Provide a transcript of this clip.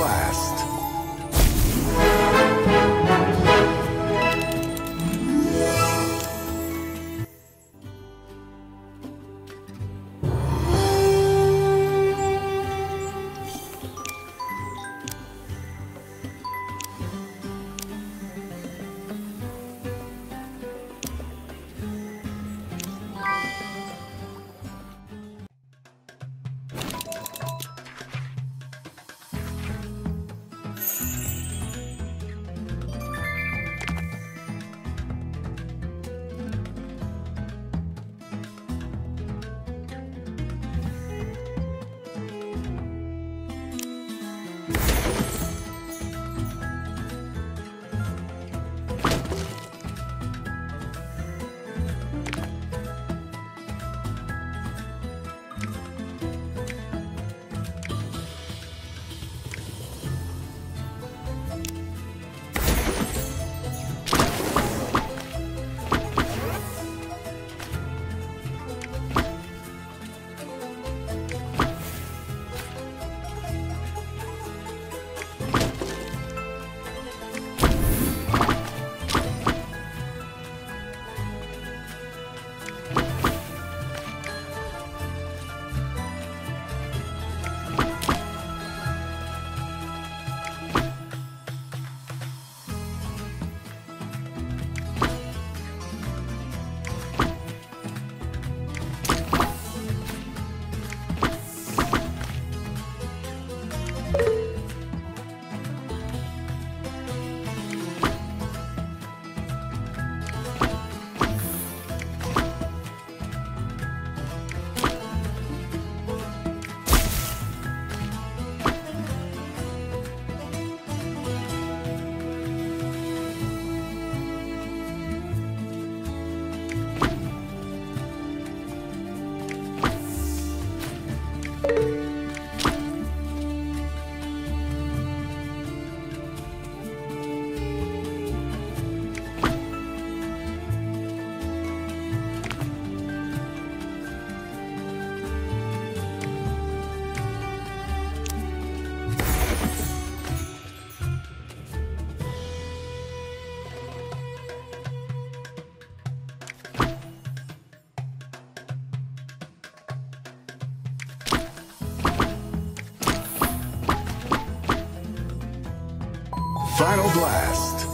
Final Final Blast.